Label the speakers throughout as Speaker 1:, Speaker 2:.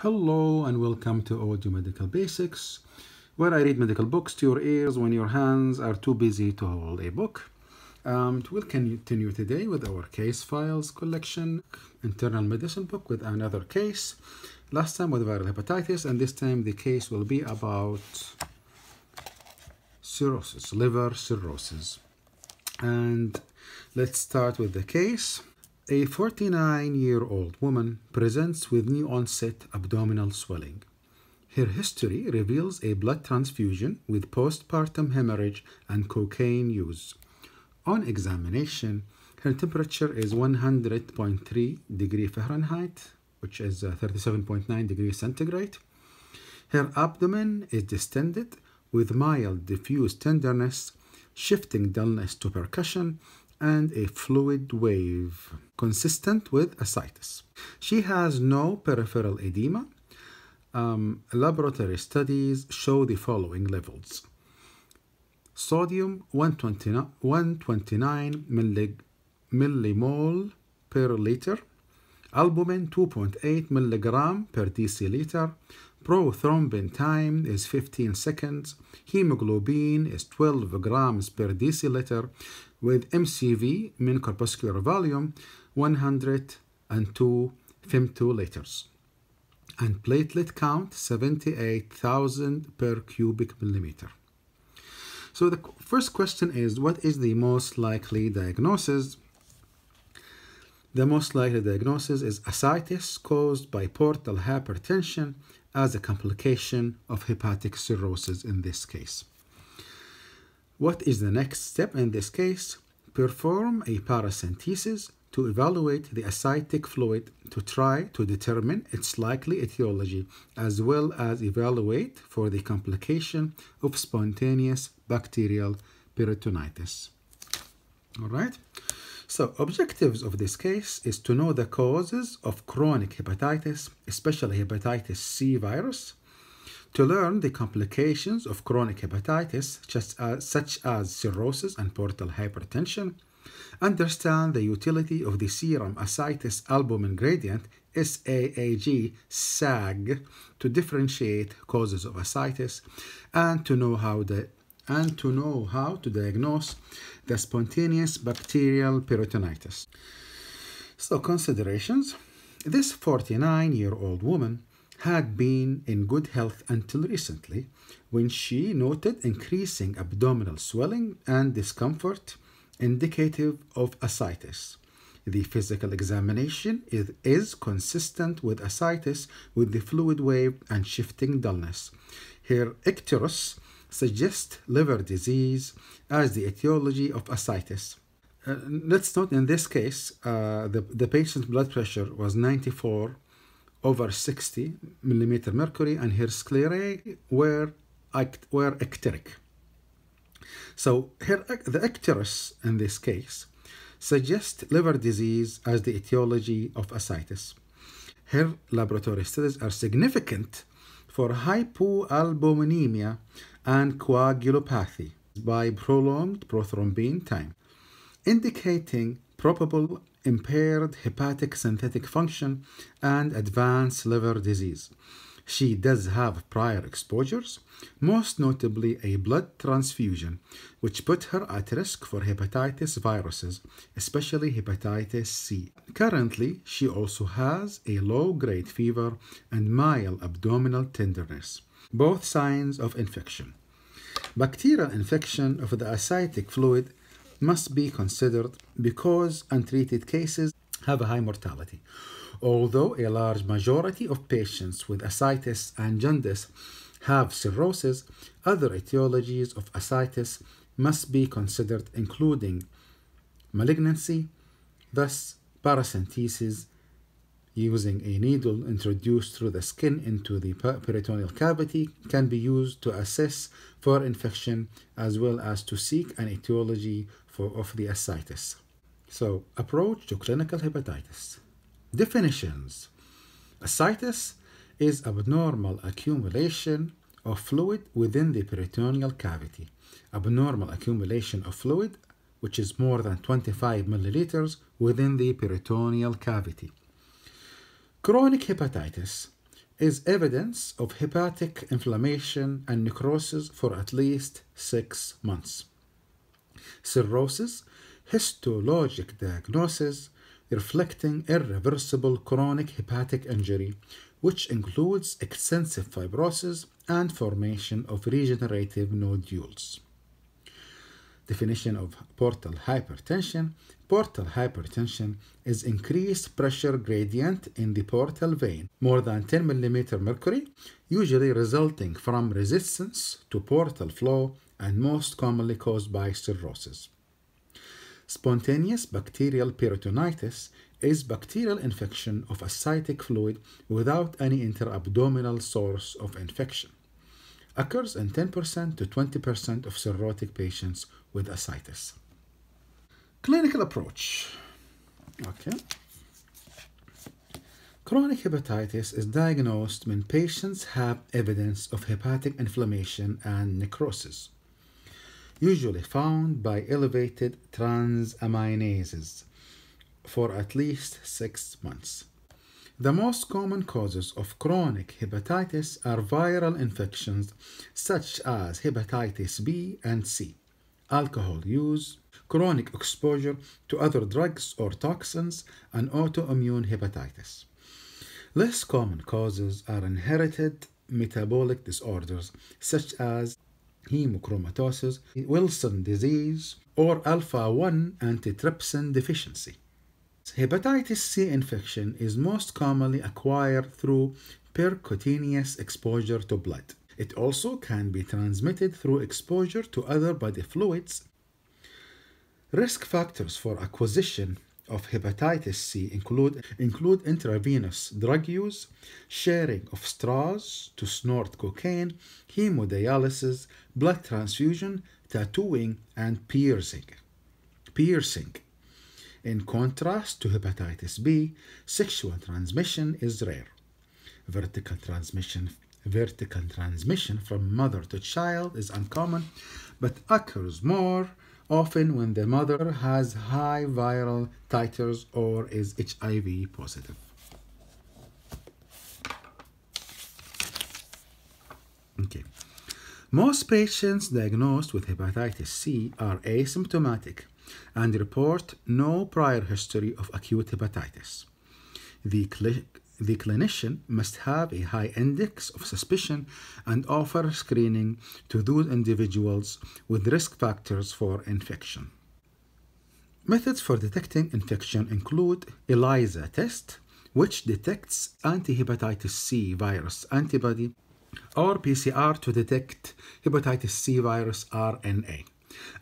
Speaker 1: Hello and welcome to Audio Medical Basics, where I read medical books to your ears when your hands are too busy to hold a book. Um, we'll continue today with our case files collection, internal medicine book with another case. Last time with viral hepatitis, and this time the case will be about cirrhosis, liver cirrhosis. And let's start with the case. A 49-year-old woman presents with new onset abdominal swelling. Her history reveals a blood transfusion with postpartum hemorrhage and cocaine use. On examination, her temperature is 100.3 degree Fahrenheit, which is 37.9 uh, degrees centigrade. Her abdomen is distended with mild diffuse tenderness, shifting dullness to percussion, and a fluid wave consistent with ascites. She has no peripheral edema. Um, laboratory studies show the following levels. Sodium 129, 129 millig, millimole per liter. Albumin 2.8 milligram per deciliter. Prothrombin time is 15 seconds. Hemoglobin is 12 grams per deciliter with MCV, mean corpuscular volume, 102 femtoliters. And platelet count, 78,000 per cubic millimeter. So the first question is, what is the most likely diagnosis? The most likely diagnosis is ascites caused by portal hypertension as a complication of hepatic cirrhosis in this case. What is the next step in this case? Perform a paracentesis to evaluate the ascitic fluid to try to determine its likely etiology as well as evaluate for the complication of spontaneous bacterial peritonitis. All right. So objectives of this case is to know the causes of chronic hepatitis, especially hepatitis C virus, to learn the complications of chronic hepatitis, such as, such as cirrhosis and portal hypertension, understand the utility of the serum ascites albumin gradient SAAG SAG to differentiate causes of ascites and to know how the and to know how to diagnose the spontaneous bacterial peritonitis. So considerations. This 49-year-old woman had been in good health until recently when she noted increasing abdominal swelling and discomfort indicative of ascites. The physical examination is, is consistent with ascites with the fluid wave and shifting dullness. Her icterus suggests liver disease as the etiology of ascites. Uh, let's note in this case, uh, the, the patient's blood pressure was 94 over 60 millimeter mercury and her sclerae were, were icteric. So her, the icterus in this case suggests liver disease as the etiology of ascites. Her laboratory studies are significant for hypoalbuminemia and coagulopathy by prolonged prothrombin time, indicating probable impaired hepatic synthetic function and advanced liver disease. She does have prior exposures, most notably a blood transfusion, which put her at risk for hepatitis viruses, especially hepatitis C. Currently, she also has a low-grade fever and mild abdominal tenderness, both signs of infection. Bacterial infection of the ascitic fluid must be considered because untreated cases have a high mortality. Although a large majority of patients with ascites and jaundice have cirrhosis, other etiologies of ascites must be considered, including malignancy, thus paracentesis using a needle introduced through the skin into the peritoneal cavity can be used to assess for infection as well as to seek an etiology for, of the ascites. So, approach to clinical hepatitis. Definitions Ascites is abnormal accumulation of fluid within the peritoneal cavity. Abnormal accumulation of fluid, which is more than 25 milliliters within the peritoneal cavity. Chronic hepatitis is evidence of hepatic inflammation and necrosis for at least six months. Cirrhosis, histologic diagnosis reflecting irreversible chronic hepatic injury, which includes extensive fibrosis and formation of regenerative nodules. Definition of portal hypertension Portal hypertension is increased pressure gradient in the portal vein, more than 10 mm mercury, usually resulting from resistance to portal flow and most commonly caused by cirrhosis. Spontaneous bacterial peritonitis is bacterial infection of ascitic fluid without any interabdominal source of infection. Occurs in 10% to 20% of cirrhotic patients with ascites. Clinical approach. Okay. Chronic hepatitis is diagnosed when patients have evidence of hepatic inflammation and necrosis, usually found by elevated transaminases for at least six months. The most common causes of chronic hepatitis are viral infections such as hepatitis B and C, alcohol use, chronic exposure to other drugs or toxins, and autoimmune hepatitis. Less common causes are inherited metabolic disorders such as hemochromatosis, Wilson disease, or alpha 1 antitrypsin deficiency. Hepatitis C infection is most commonly acquired through percutaneous exposure to blood. It also can be transmitted through exposure to other body fluids Risk factors for acquisition of hepatitis C include, include intravenous drug use, sharing of straws to snort cocaine, hemodialysis, blood transfusion, tattooing, and piercing. Piercing. In contrast to hepatitis B, sexual transmission is rare. Vertical transmission vertical transmission from mother to child is uncommon but occurs more often when the mother has high viral titers or is HIV positive. Okay. Most patients diagnosed with hepatitis C are asymptomatic and report no prior history of acute hepatitis. The the clinician must have a high index of suspicion and offer screening to those individuals with risk factors for infection. Methods for detecting infection include ELISA test, which detects anti-hepatitis C virus antibody, or PCR to detect hepatitis C virus RNA.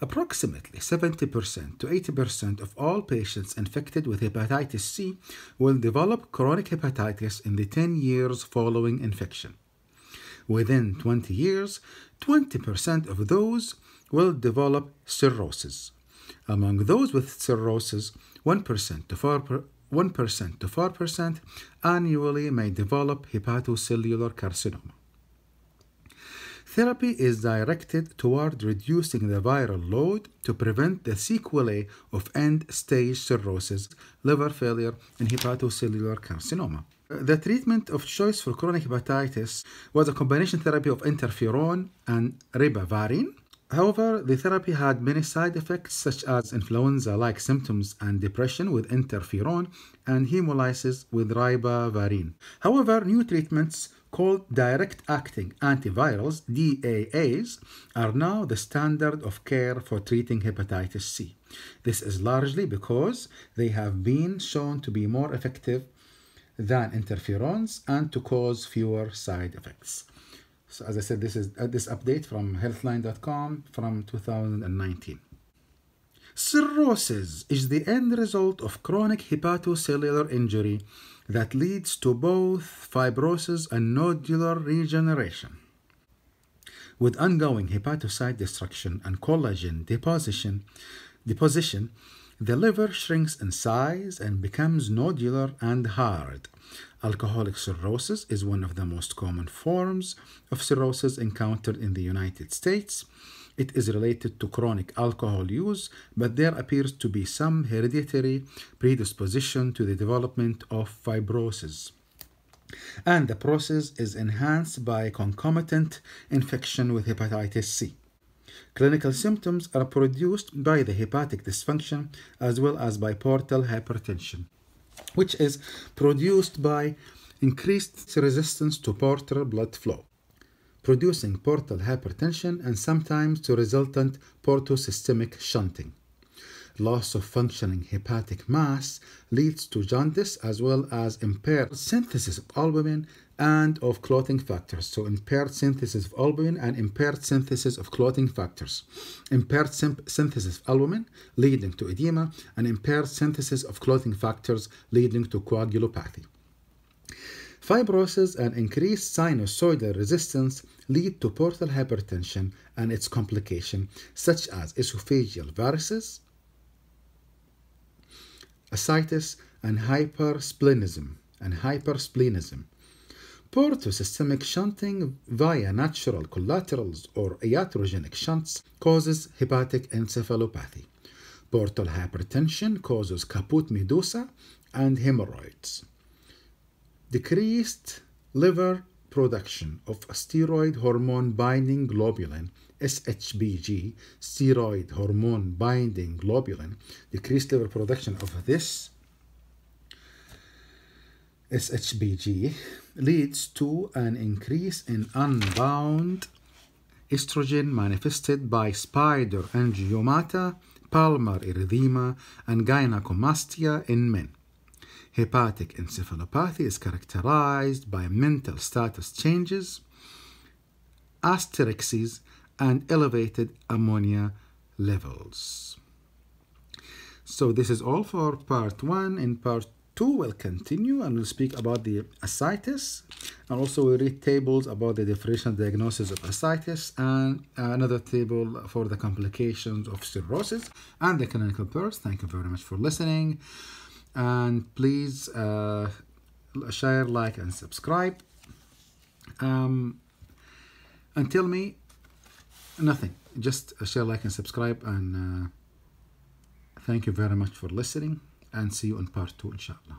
Speaker 1: Approximately 70% to 80% of all patients infected with hepatitis C will develop chronic hepatitis in the 10 years following infection. Within 20 years, 20% of those will develop cirrhosis. Among those with cirrhosis, 1% to 4 1% to 4% annually may develop hepatocellular carcinoma. Therapy is directed toward reducing the viral load to prevent the sequelae of end-stage cirrhosis, liver failure, and hepatocellular carcinoma. The treatment of choice for chronic hepatitis was a combination therapy of interferon and ribavirin. However, the therapy had many side effects such as influenza-like symptoms and depression with interferon and hemolysis with ribavirin. However, new treatments called direct acting antivirals, DAAs, are now the standard of care for treating hepatitis C. This is largely because they have been shown to be more effective than interferons and to cause fewer side effects. So as I said, this is uh, this update from healthline.com from 2019. Cirrhosis is the end result of chronic hepatocellular injury that leads to both fibrosis and nodular regeneration. With ongoing hepatocyte destruction and collagen deposition, deposition, the liver shrinks in size and becomes nodular and hard. Alcoholic cirrhosis is one of the most common forms of cirrhosis encountered in the United States. It is related to chronic alcohol use, but there appears to be some hereditary predisposition to the development of fibrosis. And the process is enhanced by concomitant infection with hepatitis C. Clinical symptoms are produced by the hepatic dysfunction as well as by portal hypertension, which is produced by increased resistance to portal blood flow, producing portal hypertension and sometimes to resultant portosystemic shunting. Loss of functioning hepatic mass leads to jaundice as well as impaired synthesis of albumin and of clotting factors. So impaired synthesis of albumin and impaired synthesis of clotting factors. Impaired synthesis of albumin leading to edema and impaired synthesis of clotting factors leading to coagulopathy. Fibrosis and increased sinusoidal resistance lead to portal hypertension and its complication such as esophageal varices, ascites, and hypersplenism and hypersplenism. Portosystemic shunting via natural collaterals or iatrogenic shunts causes hepatic encephalopathy. Portal hypertension causes caput medusa and hemorrhoids. Decreased liver production of steroid hormone binding globulin SHBG, steroid hormone binding globulin, decreased liver production of this SHBG leads to an increase in unbound estrogen manifested by spider angiomata, palmar erythema, and gynecomastia in men. Hepatic encephalopathy is characterized by mental status changes, asterixis, and elevated ammonia levels. So this is all for part one. In part two, we'll continue and we'll speak about the ascites and also we'll read tables about the differential diagnosis of ascites and another table for the complications of cirrhosis and the clinical purse. Thank you very much for listening and please uh, share, like, and subscribe. Um, and tell me nothing. Just share, like, and subscribe. And uh, thank you very much for listening. And see you in part two, inshallah.